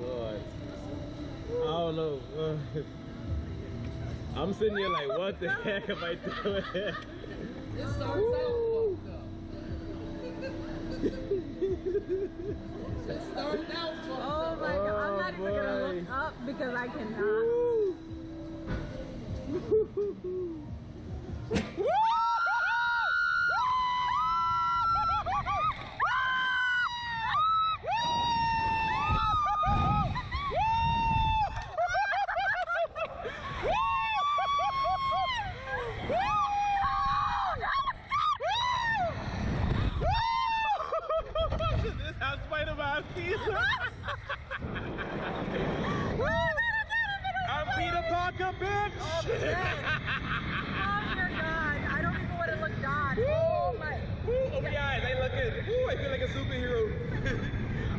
Lord. I don't know. I'm sitting here like, what the heck am I doing? It starts out fucked up. Oh, it started out fucked Oh up. my god, I'm not even gonna look up because I cannot. I'm Peter Parker, bitch. Oh, oh dear God, I don't even want to look God. Oh my. Woo, open your eyes. I looking. Woo, I feel like a superhero.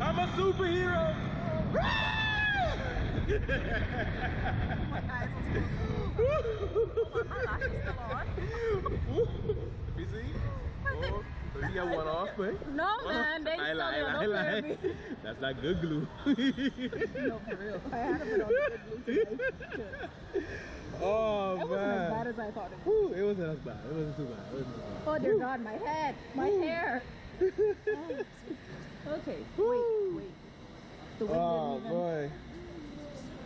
I'm a superhero. Oh, my eyes are still. My lash is still on. you see? Oh, so you got one off, man. Eh? No man, they I still lie, I lie. That's not good glue. No, for real. I had a bit on the glue today. oh It wasn't as bad as I thought it was. Woo, it wasn't as bad. It wasn't too bad. It wasn't too bad. Oh dear God, my head, my hair. Oh. Okay, wait, wait. The wind Oh didn't boy.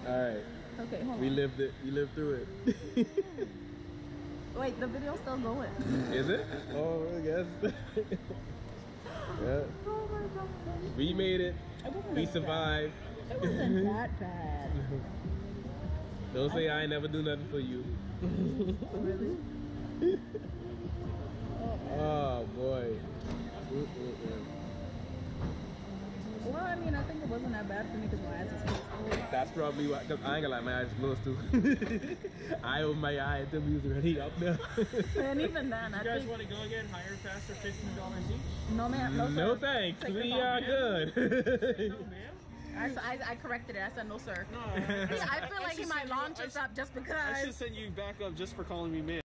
All right. Okay, hold we on. lived it. We lived through it. Wait, the video's still going. Is it? Oh, I guess. yeah, Oh my God. we made it. It We survived. Bad. It wasn't that bad. Don't say I ain't never do nothing for you. Really? Oh boy. Mm-mm-mm. Well, I mean, I think it wasn't that bad for me because my eyes is closed. That's probably why, cause I ain't gonna lie, my eyes closed too. I open my eye until we was already up there. And even then, I You guys think want to go again? Higher, faster, fifteen dollars each. no man, no, no thanks, we are off. good. No, ma'am. I, I, I corrected it. I said no, sir. No, I feel like he might launch I us up just because. I should send you back up just for calling me ma'am.